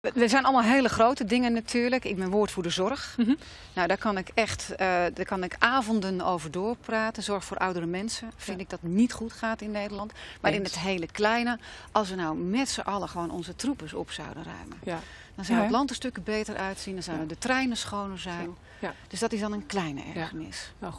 We zijn allemaal hele grote dingen natuurlijk. Ik ben woordvoerder zorg. Mhm. Nou, daar kan ik echt eh, daar kan ik avonden over doorpraten. Zorg voor oudere mensen. Vind ik dat niet goed gaat in Nederland. Maar in het hele kleine, als we nou met z'n allen gewoon onze troepen op zouden ruimen. Ja. Dan zou Ja, het land een stukje beter uitzien. Dan zouden de treinen schoner zijn. Dus dat is dan een kleine ergernis. Nou,